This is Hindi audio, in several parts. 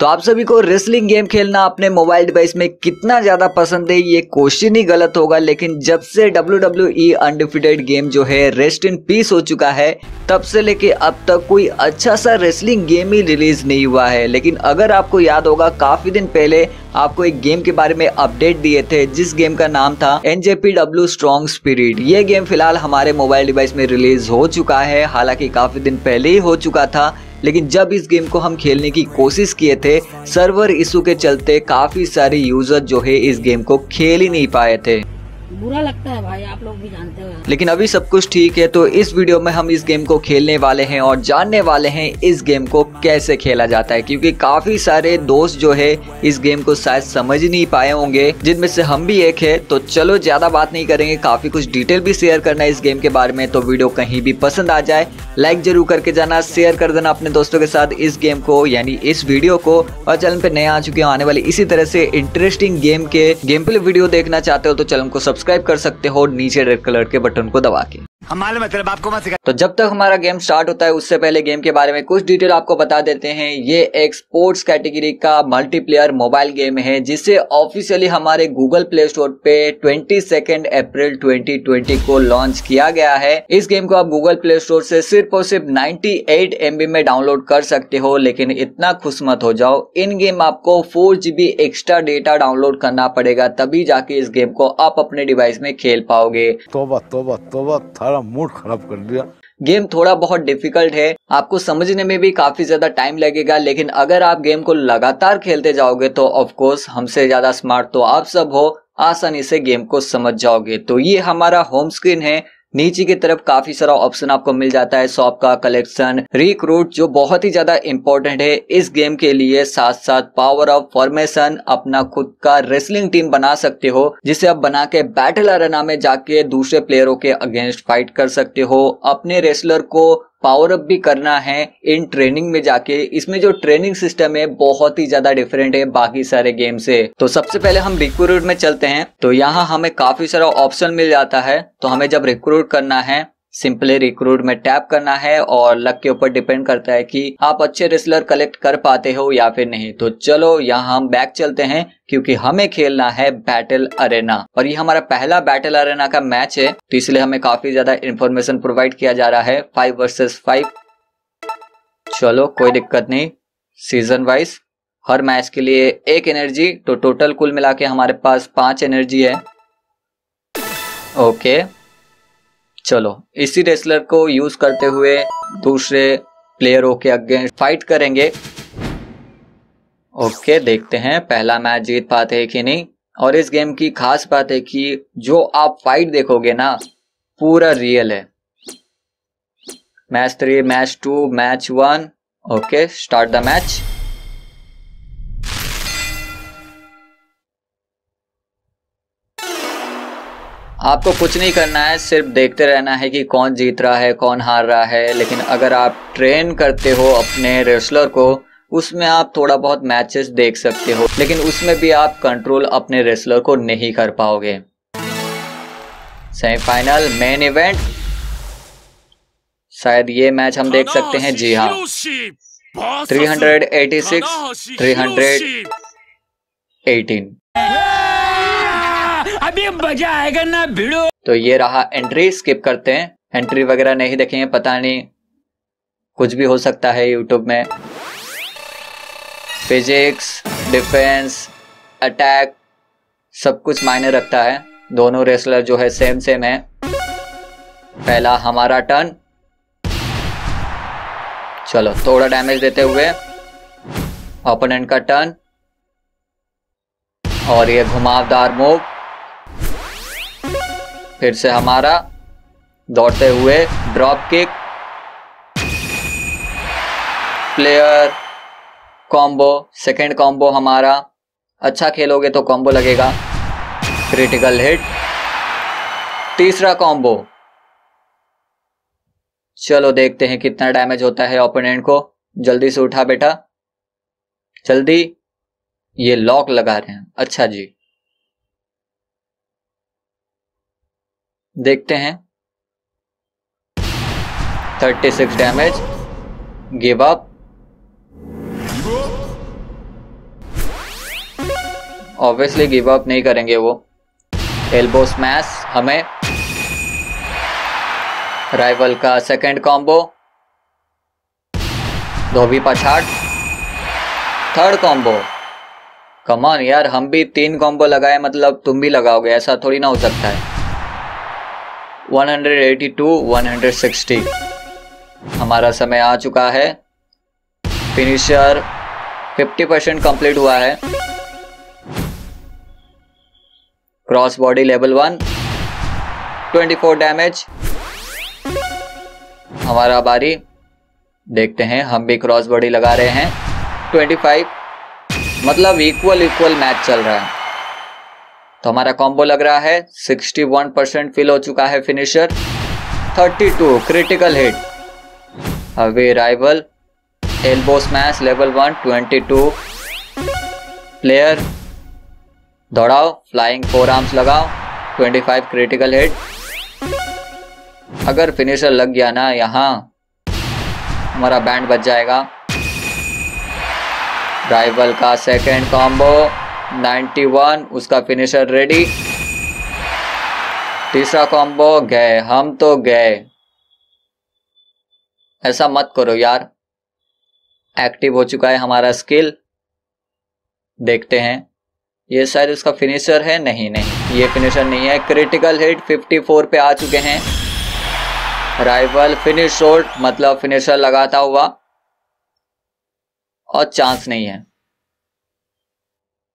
तो आप सभी को रेसलिंग गेम खेलना अपने मोबाइल डिवाइस में कितना ज़्यादा पसंद है, ये क्वेश्चन ही गलत होगा, लेकिन जब से W W E undefeated game जो है रेस्ट इन पीस हो चुका है, तब से लेके अब तक कोई अच्छा सा रेसलिंग गेम ही रिलीज़ नहीं हुआ है। लेकिन अगर आपको याद होगा, काफ़ी दिन पहले आपको एक गेम के बारे में अपडेट दिए थे, जिस गेम का नाम था एनजेपी डब्ल्यू स्ट्रॉन्ग स्पिरिट ये गेम फ़िलहाल हमारे मोबाइल डिवाइस में रिलीज़ हो चुका है, हालाँकि काफ़ी दिन पहले ही हो चुका था लेकिन जब इस गेम को हम खेलने की कोशिश किए थे सर्वर इशू के चलते काफ़ी सारे यूज़र जो है इस गेम को खेल ही नहीं पाए थे। बुरा लगता है भाई, आप लोग भी जानते हो। लेकिन अभी सब कुछ ठीक है तो इस वीडियो में हम इस गेम को खेलने वाले हैं और जानने वाले हैं इस गेम को कैसे खेला जाता है, क्योंकि काफ़ी सारे दोस्त जो है इस गेम को शायद समझ नहीं पाए होंगे, जिनमें से हम भी एक है। तो चलो, ज़्यादा बात नहीं करेंगे, काफ़ी कुछ डिटेल भी शेयर करना है इस गेम के बारे में तो वीडियो कहीं भी पसंद आ जाए लाइक ज़रूर करके जाना शेयर कर देना अपने दोस्तों के साथ इस गेम को, यानी इस वीडियो को। और चैनल पे नए आ चुके हो, आने वाले इसी तरह से इंटरेस्टिंग गेम के गेम प्ले वीडियो देखना चाहते हो तो चैनल को सब्सक्राइब कर सकते हो नीचे रेड कलर के बटन को दबा के। हमारे मतलब आपको मत सिखा। तो जब तक हमारा गेम स्टार्ट होता है उससे पहले गेम के बारे में कुछ डिटेल आपको बता देते हैं। ये एक स्पोर्ट्स कैटेगरी का मल्टीप्लेयर मोबाइल गेम है जिसे ऑफिशियली हमारे गूगल प्ले स्टोर पे ट्वेंटी सेकेंड अप्रैल 2020 को लॉन्च किया गया है। इस गेम को आप गूगल प्ले स्टोर से सिर्फ़ और सिर्फ़ 98 एमबी में डाउनलोड कर सकते हो लेकिन इतना खुश मत हो जाओ। इन गेम आपको four GB extra data download करना पड़ेगा तभी जाके इस गेम को आप अपने डिवाइस में खेल पाओगे। तोबा तोबा तोबा थारा मूड खराब कर दिया। गेम थोड़ा बहुत डिफ़िकल्ट है। आपको समझने में भी काफ़ी ज़्यादा टाइम लगेगा, लेकिन अगर आप गेम को लगातार खेलते जाओगे तो ऑफकोर्स हमसे ज़्यादा स्मार्ट तो आप सब हो। आसानी से गेम को समझ जाओगे। तो ये हमारा होम स्क्रीन है। नीचे की तरफ़ काफ़ी सारा ऑप्शन आपको मिल जाता है शॉप का कलेक्शन रिक्रूट जो बहुत ही ज़्यादा इंपॉर्टेंट है, इस गेम के लिए साथ साथ पावर ऑफ़ फॉर्मेशन अपना खुद का रेसलिंग टीम बना सकते हो, जिसे आप बना के बैटल अरेना में जाके दूसरे प्लेयरों के अगेंस्ट फाइट कर सकते हो, अपने रेसलर को पावर अप भी करना है इन ट्रेनिंग में जाके। इसमें जो ट्रेनिंग सिस्टम है, बहुत ही ज़्यादा डिफरेंट है बाकी सारे गेम से। तो सबसे पहले हम रिक्रूट में चलते हैं। तो यहाँ हमें काफ़ी सारा ऑप्शन मिल जाता है। तो हमें जब रिक्रूट करना है सिंपली रिक्रूट में टैप करना है और लक के ऊपर डिपेंड करता है कि आप अच्छे रेसलर कलेक्ट कर पाते हो या फिर नहीं। तो चलो, यहाँ हम बैक चलते हैं, क्योंकि हमें खेलना है बैटल अरेना और ये हमारा पहला बैटल अरेना का मैच है तो इसलिए हमें काफ़ी ज़्यादा इन्फॉर्मेशन प्रोवाइड किया जा रहा है फाइव वर्सेस फाइव चलो, कोई दिक्कत नहीं। सीज़न वाइज हर मैच के लिए एक एनर्जी तो टोटल कुल मिला के हमारे पास पाँच एनर्जी है। ओके चलो, इसी रेसलर को यूज़ करते हुए दूसरे प्लेयरों के अगेंस्ट फाइट करेंगे। ओके देखते हैं पहला मैच जीत पाते हैं कि नहीं। और इस गेम की खास बात है कि जो आप फाइट देखोगे ना, पूरा रियल है। Match three match two match one okay start the match आपको कुछ नहीं करना है, सिर्फ़ देखते रहना है कि कौन जीत रहा है, कौन हार रहा है। लेकिन अगर आप ट्रेन करते हो अपने रेसलर को, उसमें आप थोड़ा बहुत मैचेस देख सकते हो, लेकिन उसमें भी आप कंट्रोल अपने रेसलर को नहीं कर पाओगे। सेमीफाइनल मेन इवेंट शायद ये मैच हम देख सकते हैं, जी हाँ। 386 318 अभी मज़ा आएगा ना भिड़ो। तो ये रहा एंट्री स्किप करते हैं। एंट्री वगैरह नहीं देखेंगे, पता नहीं कुछ भी हो सकता है यूट्यूब में। फिजिक्स डिफेंस अटैक सब कुछ मायने रखता है। दोनों रेसलर जो है सेम सेम है। पहला हमारा टर्न चलो, थोड़ा डैमेज देते हुए ओपोनेंट का टर्न और ये घुमावदार मूव फिर से हमारा दौड़ते हुए drop kick player combo second combo हमारा। अच्छा खेलोगे तो कॉम्बो लगेगा। क्रिटिकल हिट तीसरा कॉम्बो चलो देखते हैं कितना डैमेज होता है ओपोनेंट को। जल्दी से उठा बेटा। जल्दी। ये लॉक लगा रहे हैं। अच्छा जी। देखते हैं। 36 damage give up obviously give up नहीं करेंगे वो। एल्बो स्मैश हमें। राइवल का सेकंड कॉम्बो धोबी पछाड़। थर्ड कॉम्बो कमान यार, हम भी तीन कॉम्बो लगाए मतलब तुम भी लगाओगे, ऐसा थोड़ी ना हो सकता है। 182 160 हमारा समय आ चुका है। फिनिशर 50 परसेंट कंप्लीट हुआ है। Cross body level one 24 damage हमारा बारी, देखते हैं, हम भी क्रॉस बॉडी लगा रहे हैं। 25 मतलब इक्वल इक्वल मैच चल रहा है। तो हमारा कॉम्बो लग रहा है 61 परसेंट फिल हो चुका है finisher 32 critical hit away rival elbow smash level one 22 player दौड़ाओ flying forearms लगाओ 25 क्रिटिकल हिट अगर फिनिशर लग गया ना यहाँ, हमारा बैंड बच जाएगा। राइवल का सेकेंड कॉम्बो 91 उसका फिनिशर रेडी तीसरा कॉम्बो गए। हम तो गए। ऐसा मत करो यार। एक्टिव हो चुका है हमारा स्किल देखते हैं। ये शायद उसका फिनिशर है। नहीं नहीं। ये फिनिशर नहीं है। क्रिटिकल हिट 54 पे आ चुके हैं। राइवल फिनिश शॉट मतलब फिनिशर लगाता हुआ। और चांस नहीं है।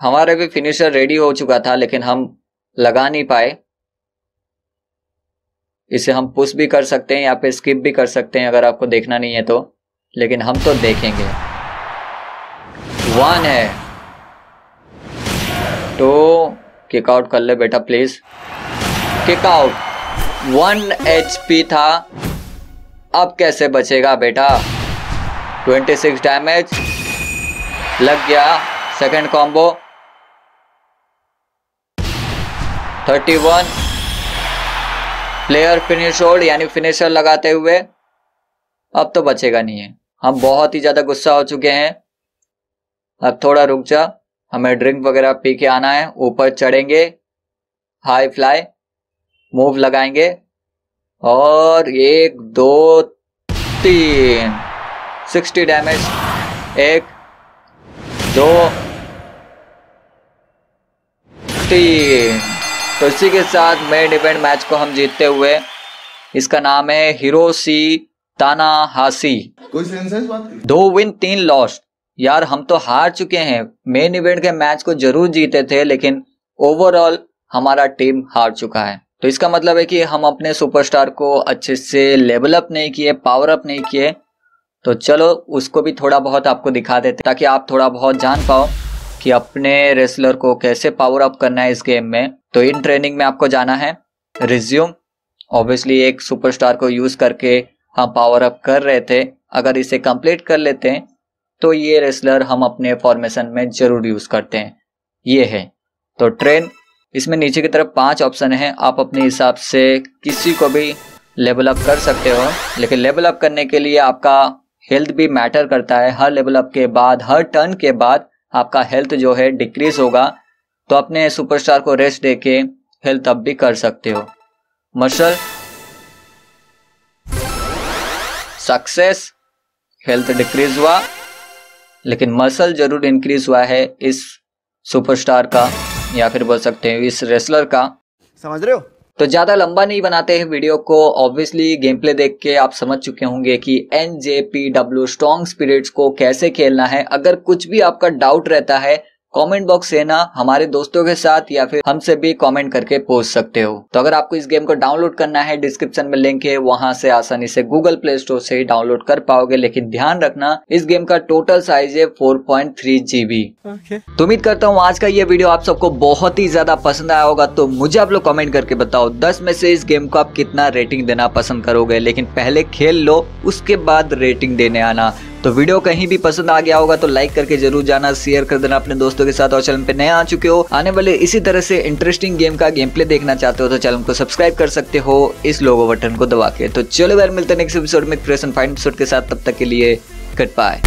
हमारे भी फिनिशर रेडी हो चुका था, लेकिन हम लगा नहीं पाए। इसे हम पुश भी कर सकते हैं या फिर स्किप भी कर सकते हैं, अगर आपको देखना नहीं है तो। लेकिन हम तो देखेंगे। वन है। तो किक आउट कर ले बेटा please kick out one H था। अब कैसे बचेगा बेटा? 26 डैमेज लग गया। Second combo 31 player finish hold, यानी फिनिशर लगाते हुए अब तो बचेगा नहीं है। हम बहुत ही ज़्यादा गुस्सा हो चुके हैं। अब थोड़ा रुक जा, हमें ड्रिंक वगैरह पी के आना है। ऊपर चढ़ेंगे हाई फ्लाई मूव लगाएँगे, और एक, दो, तीन सिक्सटी डैमेज एक, दो, तीन। तो इसी के साथ मेन इवेंट मैच को हम जीतते हुए इसका नाम है हिरोसी ताना हासी कोई सेंस बात दो विन तीन लॉस यार हम तो हार चुके हैं। मेन इवेंट के मैच को ज़रूर जीते थे लेकिन ओवरऑल हमारा टीम हार चुका है। तो इसका मतलब है कि हम अपने सुपरस्टार को अच्छे से लेवल अप नहीं किए पावर अप नहीं किए। तो चलो उसको भी थोड़ा बहुत आपको दिखा देते ताकि आप थोड़ा बहुत जान पाओ। कि अपने रेसलर को कैसे पावर अप करना है इस गेम में। तो इन ट्रेनिंग में आपको जाना है। रिज्यूम ऑब्वियसली एक सुपरस्टार को यूज़ करके हम पावर अप कर रहे थे। अगर इसे कंप्लीट कर लेते हैं तो ये रेसलर हम अपने फॉर्मेशन में ज़रूर यूज़ करते हैं। ये है। तो ट्रेन इसमें नीचे की तरफ़ पाँच ऑप्शन है। आप अपने हिसाब से किसी को भी लेवल अप कर सकते हो। लेकिन लेवल अप करने के लिए आपका हेल्थ भी मैटर करता है। हर लेवल अप के बाद, हर टर्न के बाद आपका हेल्थ जो है डिक्रीज होगा तो अपने सुपरस्टार को रेस्ट दे के हेल्थ अप भी कर सकते हो। मसल सक्सेस हेल्थ डिक्रीज हुआ, लेकिन मसल ज़रूर इंक्रीज हुआ है इस सुपरस्टार का, या फिर बोल सकते हैं इस रेसलर का। समझ रहे हो? तो ज़्यादा लंबा नहीं बनाते हैं वीडियो को। ऑब्वियसली गेम प्ले देख के आप समझ चुके होंगे कि N J P W strong spirits को कैसे खेलना है। अगर कुछ भी आपका डाउट रहता है कमेंट बॉक्स से ना हमारे दोस्तों के साथ या फिर हमसे भी कमेंट करके पूछ सकते हो। तो अगर आपको इस गेम को डाउनलोड करना है डिस्क्रिप्शन में लिंक है वहाँ से आसानी से गूगल प्ले स्टोर से ही डाउनलोड कर पाओगे। लेकिन ध्यान रखना इस गेम का टोटल साइज़ है 4.3 जीबी तो उम्मीद करता हूँ आज का ये वीडियो आप सबको बहुत ही ज़्यादा पसंद आया होगा। तो मुझे आप लोग कमेंट करके बताओ 10 में से इस गेम को आप कितना रेटिंग देना पसंद करोगे। लेकिन पहले खेल लो उसके बाद रेटिंग देने आना। तो वीडियो कहीं भी पसंद आ गया होगा तो लाइक करके ज़रूर जाना शेयर कर देना अपने दोस्तों के साथ और चैनल पे नए आ चुके हो। आने वाले इसी तरह से इंटरेस्टिंग गेम का गेम प्ले देखना चाहते हो तो चैनल को सब्सक्राइब कर सकते हो इस लोगो बटन को दबा के। तो चलो यार, मिलते नेक्स्ट एपिसोड में क्रिएशन फाइन एपिसोड के साथ, तब तक के लिए गुड पाए